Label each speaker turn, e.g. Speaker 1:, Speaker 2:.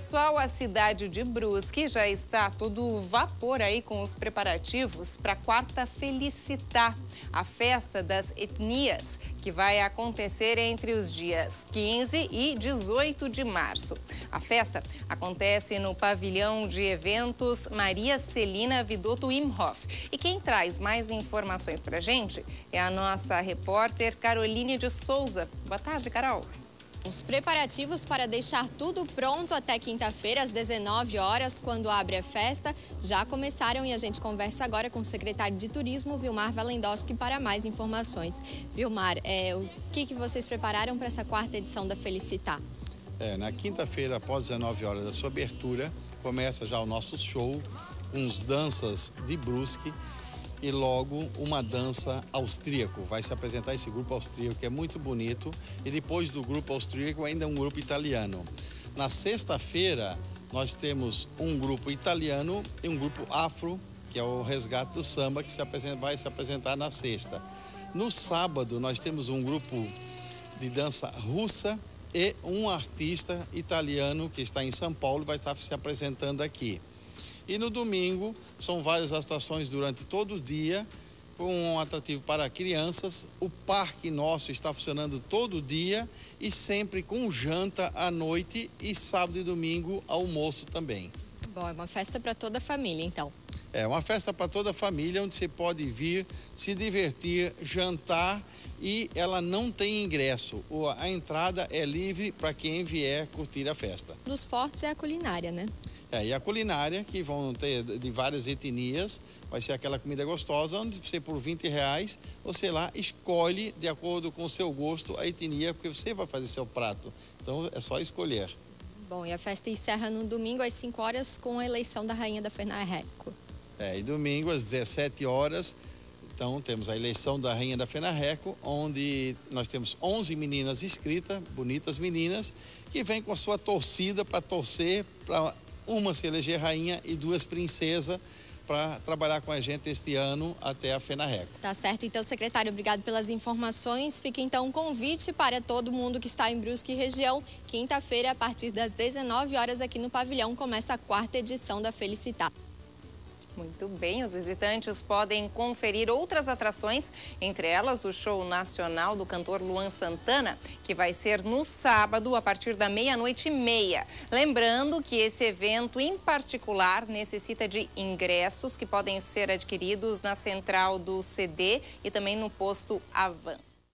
Speaker 1: pessoal, a cidade de Brusque já está todo vapor aí com os preparativos para a quarta Felicitar, a festa das etnias, que vai acontecer entre os dias 15 e 18 de março. A festa acontece no pavilhão de eventos Maria Celina Vidotto Imhoff. E quem traz mais informações para a gente é a nossa repórter Caroline de Souza. Boa tarde, Carol.
Speaker 2: Os preparativos para deixar tudo pronto até quinta-feira, às 19 horas, quando abre a festa, já começaram e a gente conversa agora com o secretário de Turismo, Vilmar Valendowski, para mais informações. Vilmar, é, o que, que vocês prepararam para essa quarta edição da Felicitar?
Speaker 3: É, na quinta-feira, após 19 horas da sua abertura, começa já o nosso show, uns danças de Brusque e logo uma dança austríaco. Vai se apresentar esse grupo austríaco que é muito bonito e depois do grupo austríaco ainda um grupo italiano. Na sexta-feira nós temos um grupo italiano e um grupo afro, que é o Resgate do Samba, que se vai se apresentar na sexta. No sábado nós temos um grupo de dança russa e um artista italiano que está em São Paulo vai estar se apresentando aqui. E no domingo são várias atrações durante todo o dia, com um atrativo para crianças. O parque nosso está funcionando todo dia e sempre com janta à noite e sábado e domingo almoço também.
Speaker 2: Bom, é uma festa para toda a família, então.
Speaker 3: É uma festa para toda a família, onde você pode vir, se divertir, jantar e ela não tem ingresso. A entrada é livre para quem vier curtir a festa.
Speaker 2: Dos fortes é a culinária, né?
Speaker 3: É, e a culinária, que vão ter de várias etnias, vai ser aquela comida gostosa, onde você por 20 reais, você lá escolhe de acordo com o seu gosto a etnia, porque você vai fazer seu prato. Então é só escolher.
Speaker 2: Bom, e a festa encerra no domingo às 5 horas com a eleição da rainha da Fenarreco.
Speaker 3: É, e domingo às 17 horas, então temos a eleição da rainha da Fenarreco, onde nós temos 11 meninas inscritas, bonitas meninas, que vêm com a sua torcida para torcer para uma se eleger rainha e duas princesas para trabalhar com a gente este ano até a FENARECO.
Speaker 2: Tá certo, então, secretário, obrigado pelas informações. Fica então um convite para todo mundo que está em Brusque região. Quinta-feira, a partir das 19 horas, aqui no pavilhão, começa a quarta edição da Felicitar.
Speaker 1: Muito bem, os visitantes podem conferir outras atrações, entre elas o show nacional do cantor Luan Santana, que vai ser no sábado a partir da meia-noite e meia. Lembrando que esse evento em particular necessita de ingressos que podem ser adquiridos na central do CD e também no posto Avan.